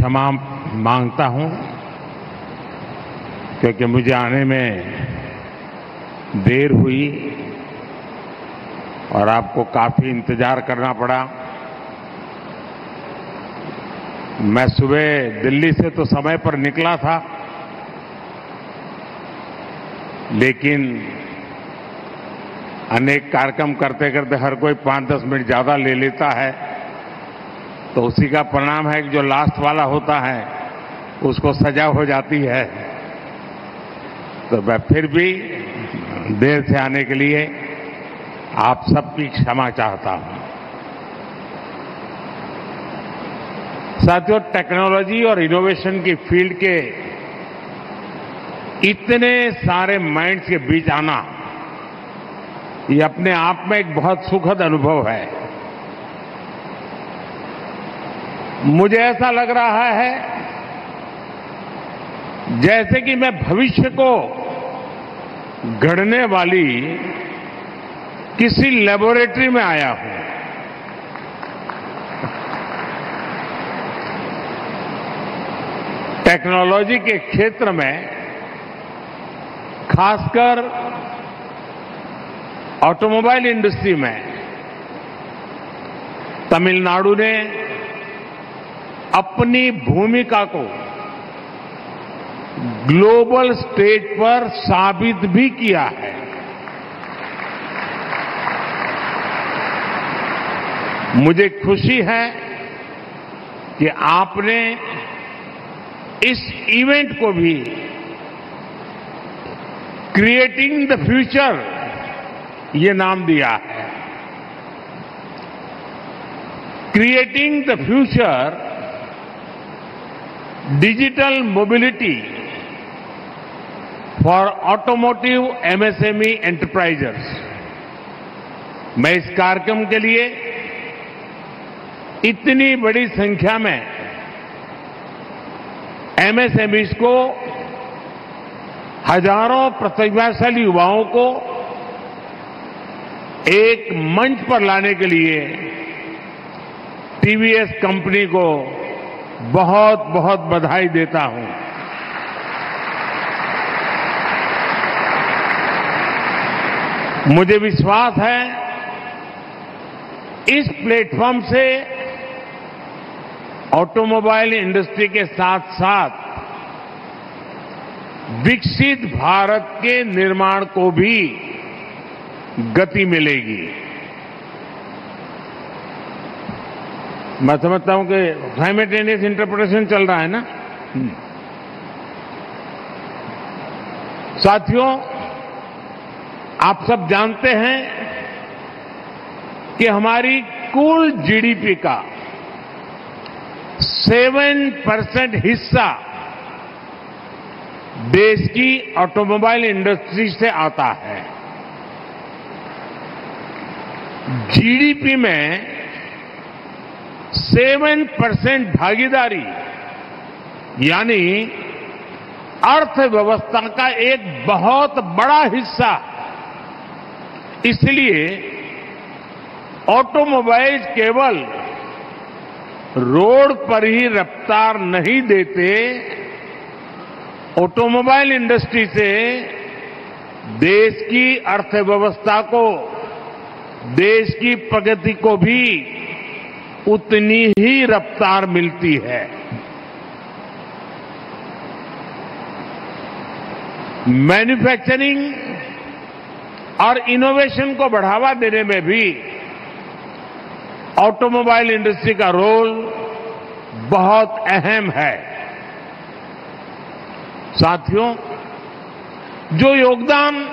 क्षमा माँगता हूँ, क्योंकि मुझे आने में देर हुई और आपको काफ़ी इंतज़ार करना पड़ा। मैं सुबह दिल्ली से तो समय पर निकला था, लेकिन अनेक कार्यक्रम करते करते हर कोई पाँच दस मिनट ज़्यादा ले लेता है। तो उसी का परिणाम है कि जो लास्ट वाला होता है, उसको सजा हो जाती है। तो मैं फिर भी देर से आने के लिए आप सबकी क्षमा चाहता हूँ। साथियों, टेक्नोलॉजी और इनोवेशन की फ़ील्ड के इतने सारे माइंड्स के बीच आना, ये अपने आप में एक बहुत सुखद अनुभव है। मुझे ऐसा लग रहा है जैसे कि मैं भविष्य को गढ़ने वाली किसी लेबोरेटरी में आया हूँ। टेक्नोलॉजी के क्षेत्र में, खासकर ऑटोमोबाइल इंडस्ट्री में, तमिलनाडु ने अपनी भूमिका को ग्लोबल स्टेज पर साबित भी किया है। मुझे खुशी है कि आपने इस इवेंट को भी क्रिएटिंग द फ्यूचर, ये नाम दिया है। Creating the future digital mobility for automotive MSME enterprises मैं इस कार्यक्रम के लिए इतनी बड़ी संख्या में एमएसएमईज को, हज़ारों प्रतिभाशाली युवाओं को एक मंच पर लाने के लिए टीवीएस कंपनी को बहुत बहुत बधाई देता हूँ। मुझे विश्वास है, इस प्लेटफॉर्म से ऑटोमोबाइल इंडस्ट्री के साथ साथ विकसित भारत के निर्माण को भी गति मिलेगी। मैं समझता हूँ कि साइमेटेनियस इंटरप्रिटेशन चल रहा है ना? साथियों आप सब जानते हैं कि हमारी कुल जीडीपी का सेवन परसेंट हिस्सा देश की ऑटोमोबाइल इंडस्ट्री से आता है। जीडीपी में सेवन परसेंट भागीदारी, यानी अर्थव्यवस्था का एक बहुत बड़ा हिस्सा। इसलिए ऑटोमोबाइल केवल रोड पर ही रफ्तार नहीं देते, ऑटोमोबाइल इंडस्ट्री से देश की अर्थव्यवस्था को, देश की प्रगति को भी उतनी ही रफ्तार मिलती है। मैन्युफैक्चरिंग और इनोवेशन को बढ़ावा देने में भी ऑटोमोबाइल इंडस्ट्री का रोल बहुत अहम है। साथियों, जो योगदान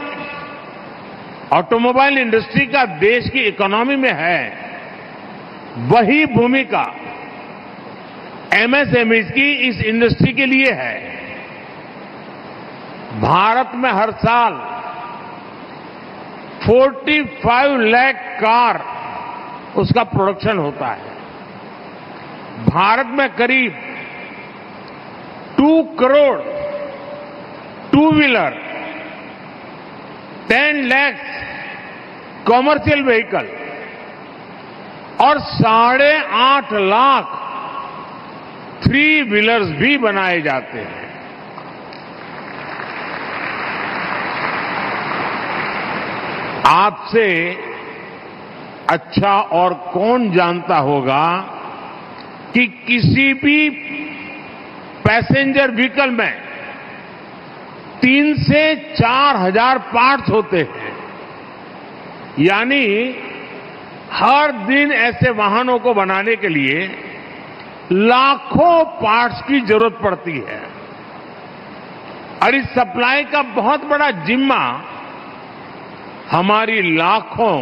ऑटोमोबाइल इंडस्ट्री का देश की इकोनॉमी में है वही भूमिका एमएसएमईज की इस इंडस्ट्री के लिए है। भारत में हर साल 45 लाख कार उसका प्रोडक्शन होता है। भारत में करीब two crore two wheeler ten lakhs commercial vehicle और साढ़े आठ लाख थ्री व्हीलर्स भी बनाए जाते हैं। आपसे अच्छा और कौन जानता होगा कि किसी भी पैसेंजर व्हीकल में तीन से चार हज़ार पार्ट्स होते हैं। यानी हर दिन ऐसे वाहनों को बनाने के लिए लाखों पार्ट्स की ज़रूरत पड़ती है। और इस सप्लाई का बहुत बड़ा जिम्मा हमारी लाखों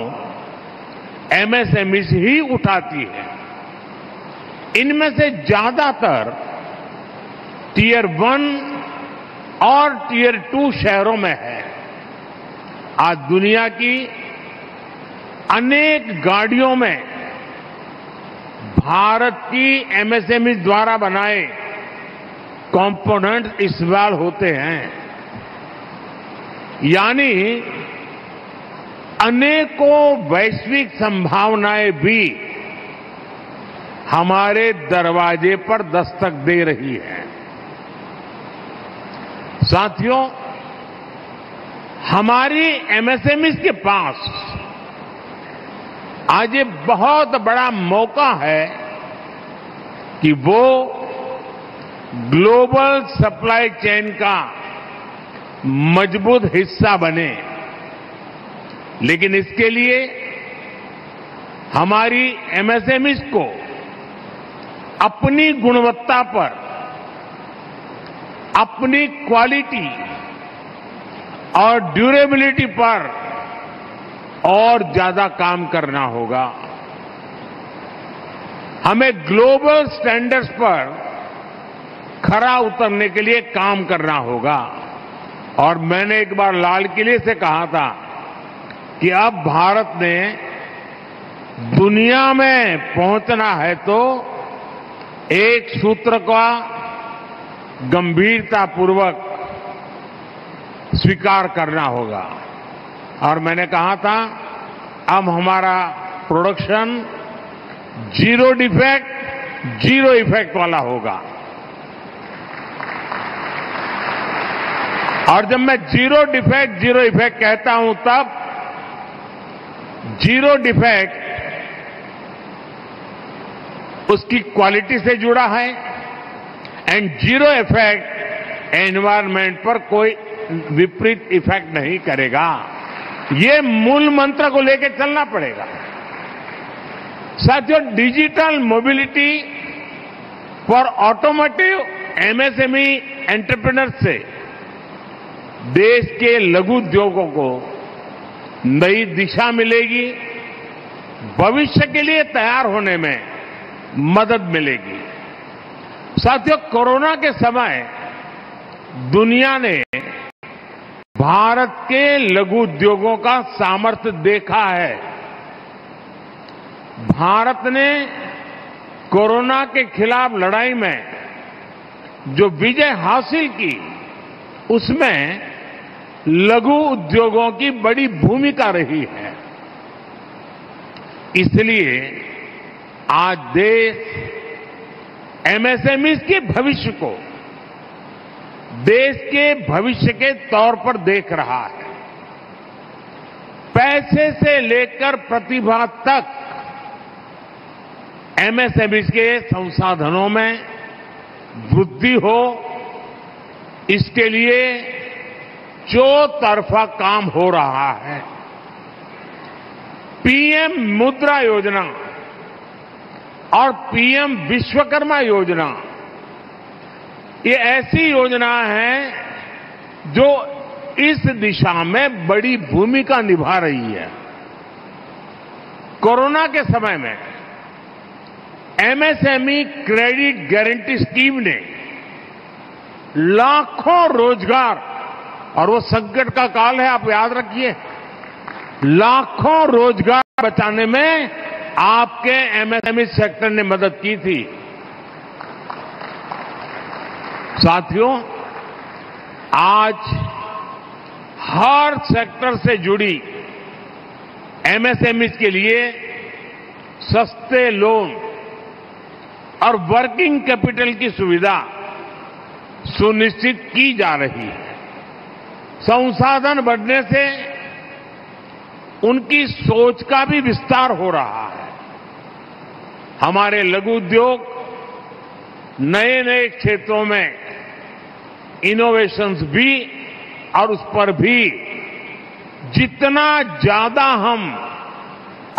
एमएसएमई ही उठाती है। इनमें से ज़्यादातर टीयर वन और टीयर टू शहरों में है। आज दुनिया की अनेक गाड़ियों में भारत की एमएसएमई द्वारा बनाए कंपोनेंट इस्तेमाल होते हैं। यानी अनेकों वैश्विक संभावनाएँ भी हमारे दरवाजे पर दस्तक दे रही हैं। साथियों, हमारी एमएसएमईज के पास आज ये बहुत बड़ा मौका है कि वो ग्लोबल सप्लाई चेन का मज़बूत हिस्सा बने। लेकिन इसके लिए हमारी एमएसएमईज को अपनी गुणवत्ता पर, अपनी क्वालिटी और ड्यूरेबिलिटी पर और ज़्यादा काम करना होगा। हमें ग्लोबल स्टैंडर्ड्स पर खरा उतरने के लिए काम करना होगा। और मैंने एक बार लाल किले से कहा था कि अब भारत ने दुनिया में पहुँचना है तो एक सूत्र का गंभीरतापूर्वक स्वीकार करना होगा। और मैंने कहा था, अब हमारा production zero defect zero effect वाला होगा। और जब मैं ज़ीरो डिफेक्ट ज़ीरो इफ़ेक्ट कहता हूँ, तब ज़ीरो डिफेक्ट उसकी क्वालिटी से जुड़ा है एंड ज़ीरो इफ़ेक्ट एनवायरमेंट पर कोई विपरीत इफ़ेक्ट नहीं करेगा। ये मूल मंत्र को लेकर चलना पड़ेगा। साथियों digital mobility for automotive MSME entrepreneur से देश के लघु उद्योगों को नई दिशा मिलेगी, भविष्य के लिए तैयार होने में मदद मिलेगी। साथियों, कोरोना के समय दुनिया ने भारत के लघु उद्योगों का सामर्थ्य देखा है। भारत ने कोरोना के खिलाफ लड़ाई में जो विजय हासिल की, उसमें लघु उद्योगों की बड़ी भूमिका रही है। इसलिए आज देश एमएसएमई के भविष्य को देश के भविष्य के तौर पर देख रहा है। पैसे से लेकर प्रतिभा तक एमएसएमई के संसाधनों में वृद्धि हो, इसके लिए चौतरफा काम हो रहा है। पीएम मुद्रा योजना और पीएम विश्वकर्मा योजना ये ऐसी योजना है जो इस दिशा में बड़ी भूमिका निभा रही है। कोरोना के समय में एमएसएमई क्रेडिट गारंटी स्कीम ने लाखों रोज़गार, और वो संकट का काल है, आप याद रखिए, लाखों रोज़गार बचाने में आपके एमएसएमई सेक्टर ने मदद की थी। साथियों, आज हर सेक्टर से जुड़ी एमएसएमई के लिए सस्ते लोन और वर्किंग कैपिटल की सुविधा सुनिश्चित की जा रही है। संसाधन बढ़ने से उनकी सोच का भी विस्तार हो रहा है। हमारे लघु उद्योग नए नए क्षेत्रों में इनोवेशंस भी और उस पर भी जितना ज़्यादा हम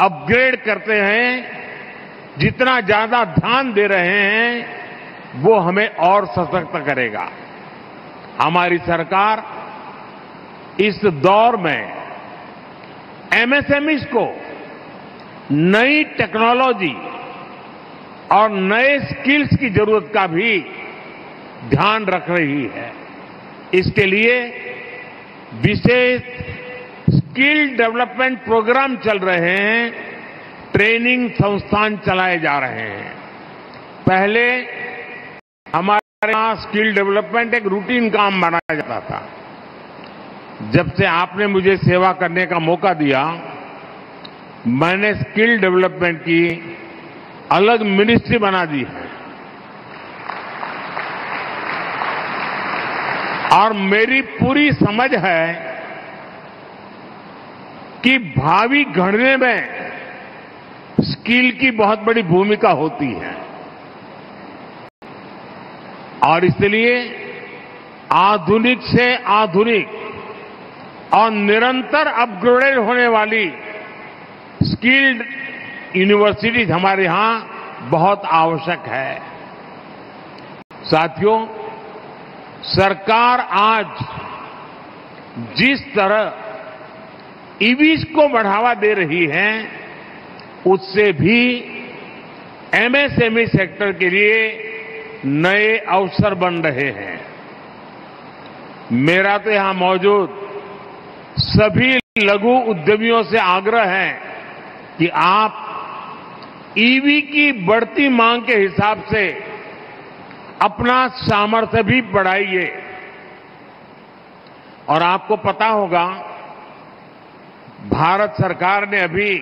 अपग्रेड करते हैं, जितना ज़्यादा ध्यान दे रहे हैं, वो हमें और सशक्त करेगा। हमारी सरकार इस दौर में एमएसएमईज को नई टेक्नोलॉजी और नए स्किल्स की ज़रूरत का भी ध्यान रख रही है। इसके लिए विशेष स्किल डेवलपमेंट प्रोग्राम चल रहे हैं, ट्रेनिंग संस्थान चलाए जा रहे हैं। पहले हमारे यहाँ स्किल डेवलपमेंट एक रूटीन काम माना जाता था। जब से आपने मुझे सेवा करने का मौका दिया, मैंने स्किल डेवलपमेंट की अलग मिनिस्ट्री बना दी है। और मेरी पूरी समझ है कि भावी गढ़ने में स्किल की बहुत बड़ी भूमिका होती है। और इसलिए आधुनिक से आधुनिक और निरंतर अपग्रेडेड होने वाली स्किल्ड यूनिवर्सिटीज हमारे यहाँ बहुत आवश्यक है। साथियों सरकार आज जिस तरह ईवीज को बढ़ावा दे रही है, उससे भी एमएसएमई सेक्टर के लिए नए अवसर बन रहे हैं। मेरा तो यहाँ मौजूद सभी लघु उद्यमियों से आग्रह है कि आप ईवी की बढ़ती मांग के हिसाब से अपना सामर्थ्य भी बढ़ाइए। और आपको पता होगा, भारत सरकार ने अभी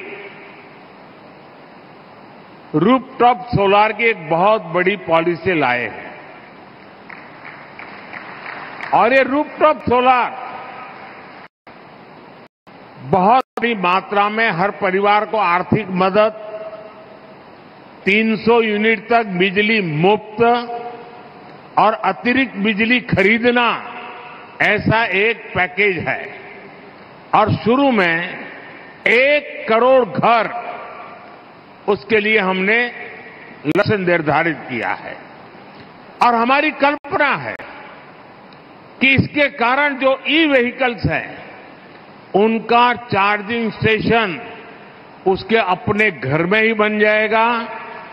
रूपटॉप सोलार की एक बहुत बड़ी पॉलिसी लाए हैं। और ये रूपटॉप सोलार बहुत बड़ी मात्रा में हर परिवार को आर्थिक मदद 300 यूनिट तक बिजली मुफ़्त और अतिरिक्त बिजली खरीदना ऐसा एक पैकेज है। और शुरू में एक करोड़ घर उसके लिए हमने लक्ष्य निर्धारित किया है। और हमारी कल्पना है कि इसके कारण जो ई व्हीकल्स हैं उनका चार्जिंग स्टेशन उसके अपने घर में ही बन जाएगा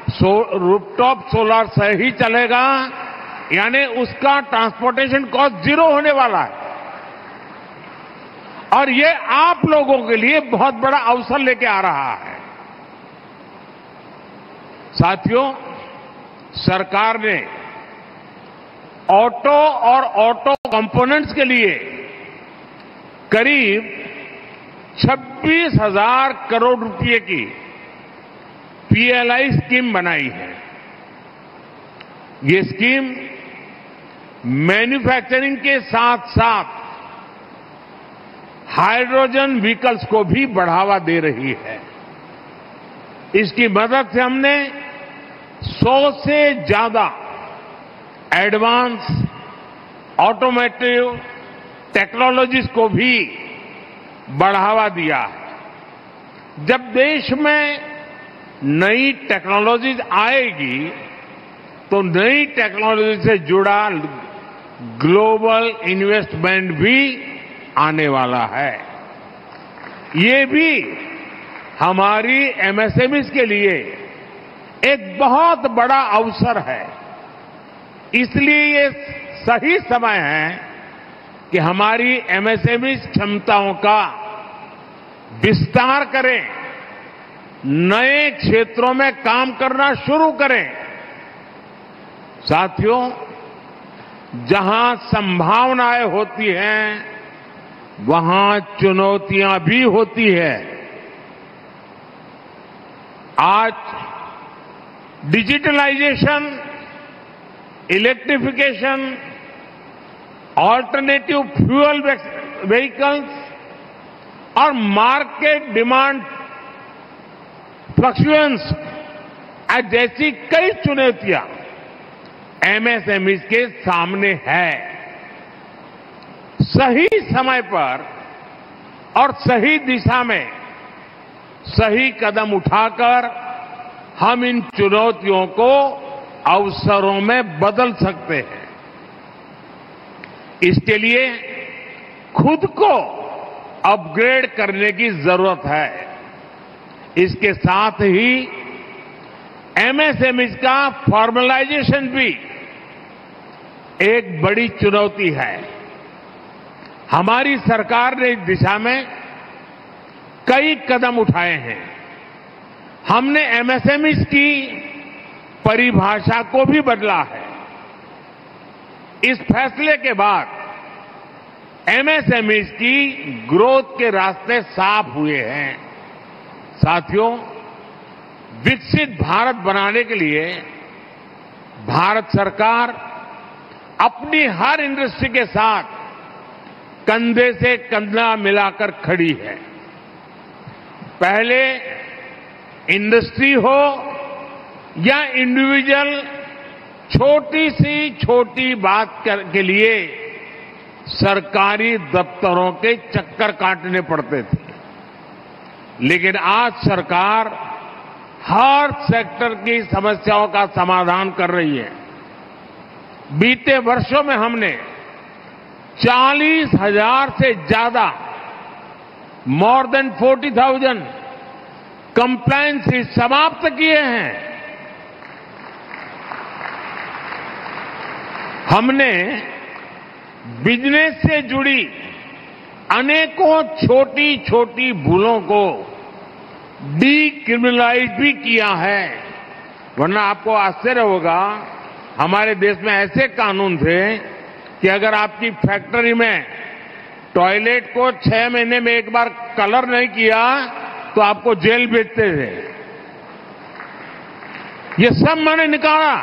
सो, रूपटॉप सोलर से ही चलेगा यानी उसका ट्रांसपोर्टेशन कॉस्ट ज़ीरो होने वाला है। और ये आप लोगों के लिए बहुत बड़ा अवसर लेके आ रहा है। साथियों, सरकार ने ऑटो और ऑटो कंपोनेंट्स के लिए करीब छब्बीस हज़ार करोड़ रुपए की पीएलआई स्कीम बनाई है। ये स्कीम मैन्युफैक्चरिंग के साथ साथ हाइड्रोजन व्हीकल्स को भी बढ़ावा दे रही है। इसकी मदद से हमने 100 से ज़्यादा एडवांस ऑटोमेटिव टेक्नोलॉजीज़ को भी बढ़ावा दिया है। जब देश में नई टेक्नोलॉजीज़ आएगी तो नई टेक्नोलॉजी से जुड़ा ग्लोबल इन्वेस्टमेंट भी आने वाला है। ये भी हमारी एमएसएमईज के लिए एक बहुत बड़ा अवसर है। इसलिए ये सही समय है कि हमारी एमएसएमई क्षमताओं का विस्तार करें, नए क्षेत्रों में काम करना शुरू करें। साथियों जहाँ संभावनाएँ होती हैं, वहाँ चुनौतियाँ भी होती है। आज digitalisation, electrification alternative fuel vehicles और मार्केट डिमांड फ्लक्चुएंस जैसी कई चुनौतियाँ। एमएसएमई के सामने है। सही समय पर और सही दिशा में सही कदम उठाकर हम इन चुनौतियों को अवसरों में बदल सकते हैं। इसके लिए खुद को अपग्रेड करने की ज़रूरत है। इसके साथ ही एमएसएमई का फॉर्मलाइजेशन भी एक बड़ी चुनौती है। हमारी सरकार ने इस दिशा में कई कदम उठाए हैं। हमने एमएसएमई की परिभाषा को भी बदला है। इस फैसले के बाद एमएसएमई की ग्रोथ के रास्ते साफ़ हुए हैं। साथियों, विकसित भारत बनाने के लिए भारत सरकार अपनी हर इंडस्ट्री के साथ कंधे से कंधा मिलाकर खड़ी है। पहले इंडस्ट्री हो या इंडिविजुअल छोटी सी छोटी बात कर, के लिए सरकारी दफ्तरों के चक्कर काटने पड़ते थे। लेकिन आज सरकार हर सेक्टर की समस्याओं का समाधान कर रही है। बीते वर्षों में हमने चालीस हज़ार से ज़्यादा more than forty thousand compliances समाप्त किए हैं। हमने बिज़नेस से जुड़ी अनेकों छोटी छोटी भूलों को डीक्रिमिनलाइज भी किया है। वरना आपको आश्चर्य होगा हमारे देश में ऐसे कानून थे कि अगर आपकी फैक्ट्री में टॉयलेट को छह महीने में एक बार कलर नहीं किया तो आपको जेल भेजते थे। ये सब मैंने निकाला।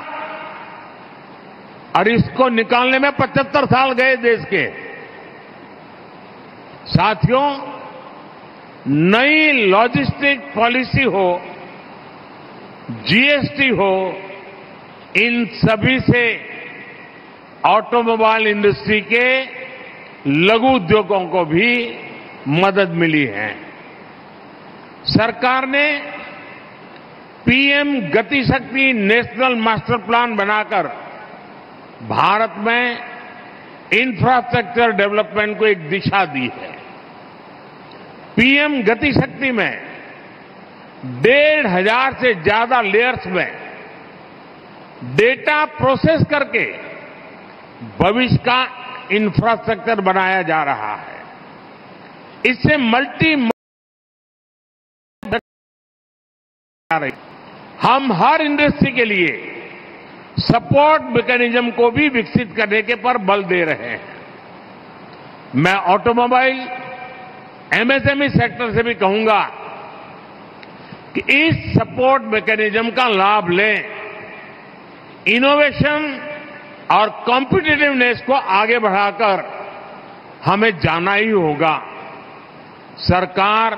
और इसको निकालने में 75 साल गए देश के। साथियों, नई लॉजिस्टिक पॉलिसी हो, जीएसटी हो इन सभी से ऑटोमोबाइल इंडस्ट्री के लघु उद्योगों को भी मदद मिली है। सरकार ने PM Gatishakti national master plan बनाकर भारत में इंफ्रास्ट्रक्चर डेवलपमेंट को एक दिशा दी है। पीएम गतिशक्ति में डेढ़ हज़ार से ज़्यादा लेयर्स में डेटा प्रोसेस करके भविष्य का इंफ्रास्ट्रक्चर बनाया जा रहा है। इससे मल्टी हम हर इंडस्ट्री के लिए सपोर्ट मैकेनिज्म को भी विकसित करने के पर बल दे रहे हैं। मैं ऑटोमोबाइल एमएसएमई सेक्टर से भी कहूँगा कि इस सपोर्ट मैकेनिज्म का लाभ लें। इनोवेशन और कॉम्पिटिटिवनेस को आगे बढ़ाकर हमें जाना ही होगा। सरकार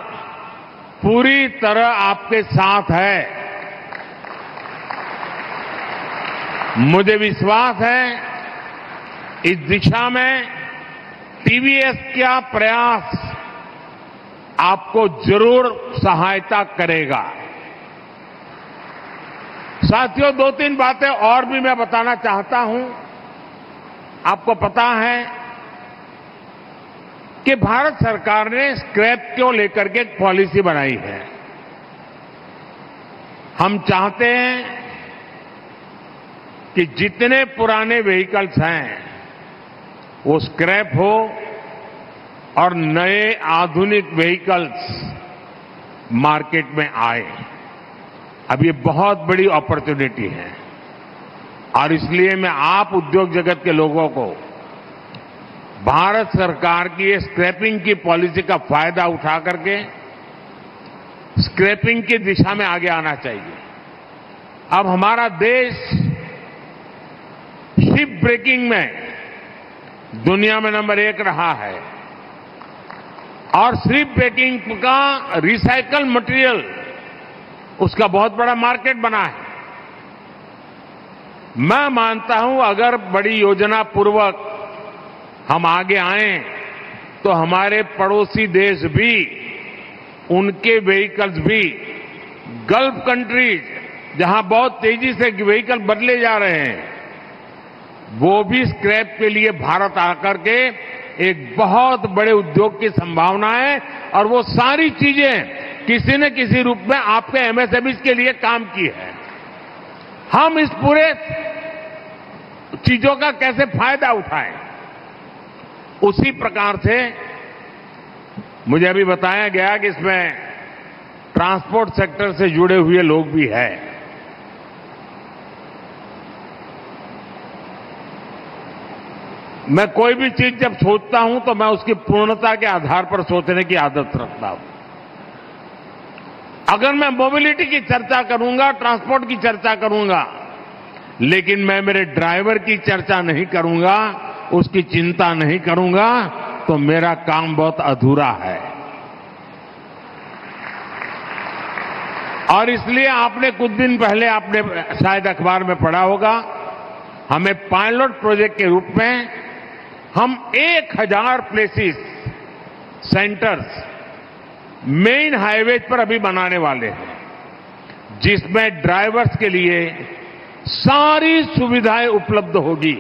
पूरी तरह आपके साथ है। मुझे विश्वास है इस दिशा में टीवीएस का प्रयास आपको ज़रूर सहायता करेगा। साथियों दो तीन बातें और भी मैं बताना चाहता हूँ। आपको पता है कि भारत सरकार ने स्क्रैप को लेकर के एक पॉलिसी बनाई है। हम चाहते हैं कि जितने पुराने व्हीकल्स हैं, वो स्क्रैप हो और नए आधुनिक व्हीकल्स मार्केट में आए। अब ये बहुत बड़ी अपॉर्चुनिटी है। और इसलिए मैं आप उद्योग जगत के लोगों को, भारत सरकार की स्क्रैपिंग की पॉलिसी का फ़ायदा उठा करके स्क्रैपिंग की दिशा में आगे आना चाहिए। अब हमारा देश शिप ब्रेकिंग में दुनिया में नंबर एक रहा है। और शिप ब्रेकिंग का रिसाइकल मटेरियल उसका बहुत बड़ा मार्केट बना है। मैं मानता हूँ, अगर बड़ी योजना पूर्वक हम आगे आए तो हमारे पड़ोसी देश भी, उनके व्हीकल्स भी गल्फ कंट्रीज़ जहाँ बहुत तेज़ी से व्हीकल बदले जा रहे हैं, वो भी स्क्रैप के लिए भारत आकर के एक बहुत बड़े उद्योग की संभावना है, और वो सारी चीज़ें किसी न किसी रूप में आपके एमएसएमई के लिए काम की है। हम इस पूरे चीज़ों का कैसे फ़ायदा उठाएँ? उसी प्रकार से मुझे अभी बताया गया कि इसमें ट्रांसपोर्ट सेक्टर से जुड़े हुए लोग भी हैं। मैं कोई भी चीज़ जब सोचता हूँ तो मैं उसकी पूर्णता के आधार पर सोचने की आदत रखता हूँ। अगर मैं मोबिलिटी की चर्चा करूँगा ट्रांसपोर्ट की चर्चा करूँगा, लेकिन मैं मेरे ड्राइवर की चर्चा नहीं करूँगा, उसकी चिंता नहीं करूँगा तो मेरा काम बहुत अधूरा है। और इसलिए आपने कुछ दिन पहले आपने शायद अखबार में पढ़ा होगा, हमें पायलट प्रोजेक्ट के रूप में हम एक हज़ार प्लेसेस सेंटर्स मेन हाईवेज पर अभी बनाने वाले हैं, जिसमें ड्राइवर्स के लिए सारी सुविधाएँ उपलब्ध होगी।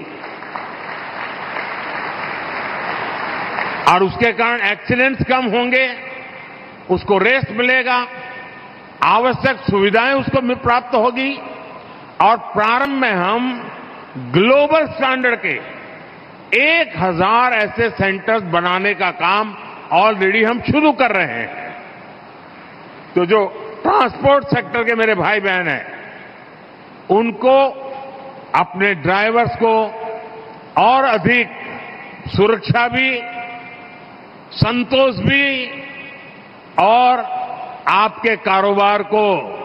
और उसके कारण एक्सीडेंट्स कम होंगे, उसको रेस्ट मिलेगा, आवश्यक सुविधाएँ उसको प्राप्त होगी, और प्रारंभ में हम ग्लोबल स्टैंडर्ड के एक हज़ार ऐसे सेंटर्स बनाने का काम ऑलरेडी हम शुरू कर रहे हैं। तो जो ट्रांसपोर्ट सेक्टर के मेरे भाई बहन हैं, उनको, अपने ड्राइवर्स को और अधिक सुरक्षा भी, संतोष भी, और आपके कारोबार को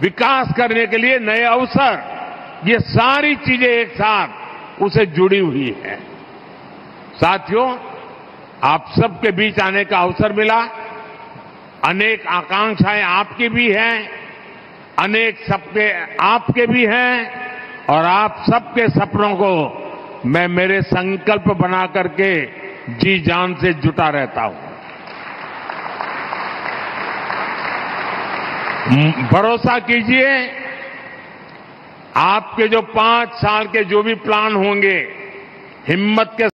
विकास करने के लिए नए अवसर, ये सारी चीज़ें एक साथ उसे जुड़ी हुई है। साथियों, आप सबके बीच आने का अवसर मिला। अनेक आकांक्षाएँ आपकी भी हैं, अनेक सबके, आपके भी हैं, और आप सबके सपनों को मैं मेरे संकल्प बना करके जी जान से जुटा रहता हूँ। भरोसा कीजिए, आपके जो पाँच साल के जो भी प्लान होंगे, हिम्मत के